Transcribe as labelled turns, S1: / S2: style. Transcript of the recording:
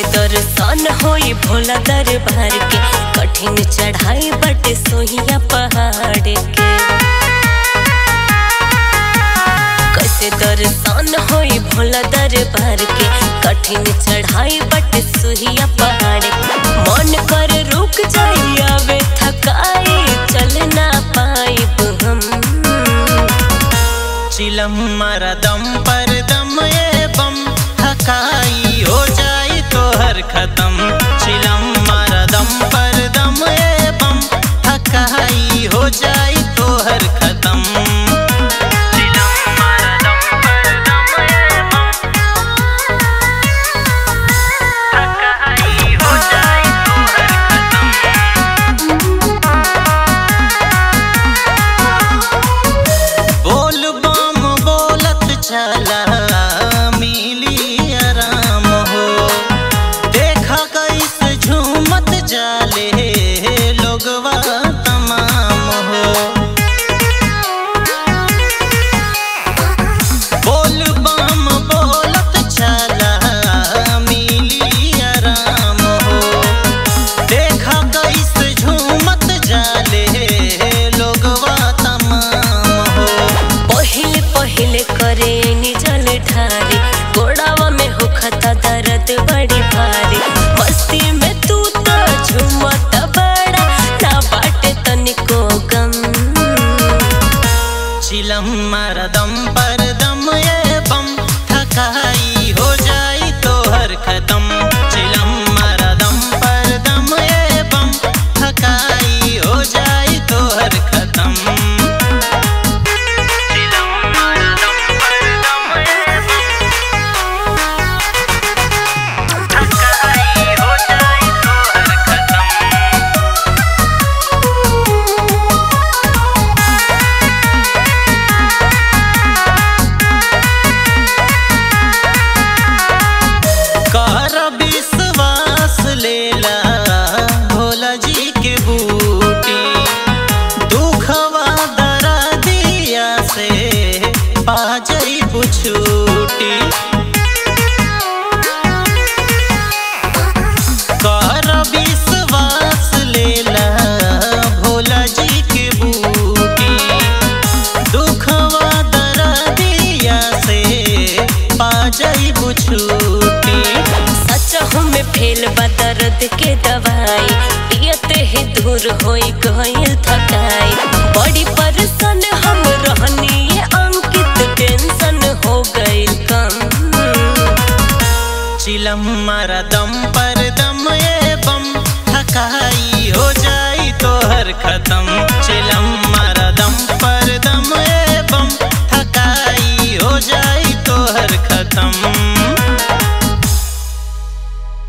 S1: के दर्शन होई भोला दरबार के। कठिन चढ़ाई बटे सोहिया पहाड़ के। कैसे दर्शन होई भोला दरबार के। कठिन चढ़ाई बटे सोहिया पहाड़ के। मन कर रुक जाई आवे थकाए चल ना पाई हम।
S2: चिलम मारा दम लम मरदम छूटी। भोला जी के बूटी। से छूटी।
S1: सच हम फेल बदर्द के दवाई पियत ही दूर होई
S2: गई।